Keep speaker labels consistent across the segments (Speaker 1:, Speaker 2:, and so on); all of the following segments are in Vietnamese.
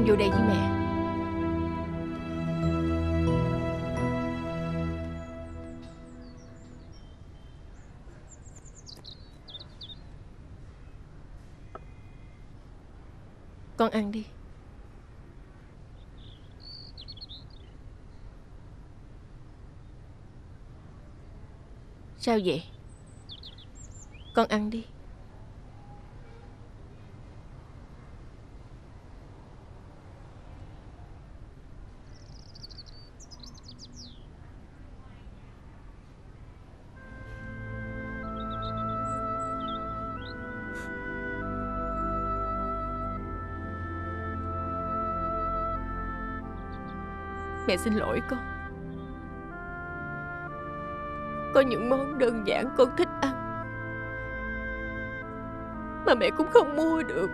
Speaker 1: Con vô đây với mẹ. Con ăn đi. Sao vậy? Con ăn đi. Mẹ xin lỗi con. Có những món đơn giản con thích ăn, Mà mẹ cũng không mua được.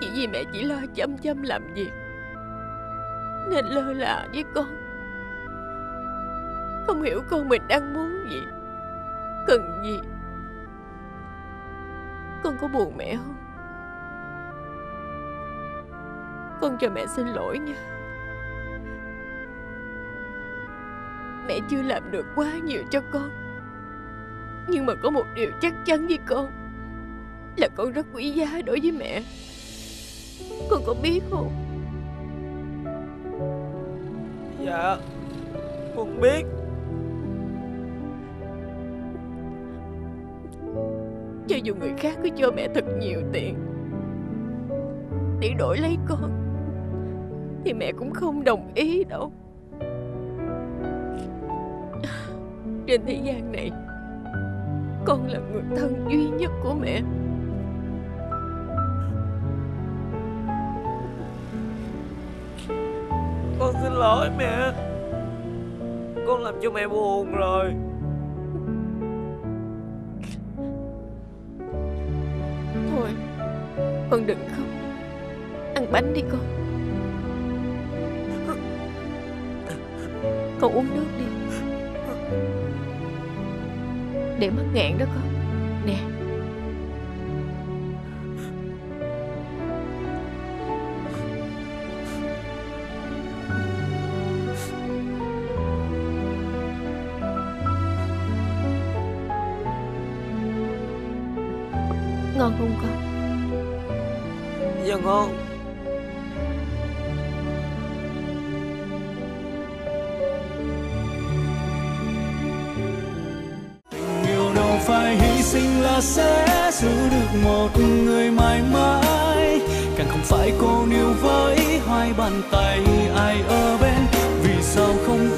Speaker 1: Chỉ vì mẹ chỉ lo chăm chăm làm việc, Nên lơ là với con. Không hiểu con mình đang muốn gì, Cần gì. Con có buồn mẹ không? Con cho mẹ xin lỗi nha. Mẹ chưa làm được quá nhiều cho con. Nhưng mà có một điều chắc chắn với con Là con rất quý giá đối với mẹ. Con có biết không?
Speaker 2: Dạ Con biết.
Speaker 1: Cho dù người khác có cho mẹ thật nhiều tiền Để đổi lấy con Thì mẹ cũng không đồng ý đâu. Trên thế gian này Con là người thân duy nhất của mẹ.
Speaker 2: Con xin lỗi mẹ. Con làm cho mẹ buồn rồi.
Speaker 1: Thôi Con đừng khóc. Ăn bánh đi con Con uống nước đi. Để mắt ngạn đó con. Nè. Ngon không con?
Speaker 2: Dạ ngon.
Speaker 3: phải hy sinh là sẽ giữ được một người mãi mãi. Càng không phải cô níu với hai bàn tay ai ở bên, vì sao không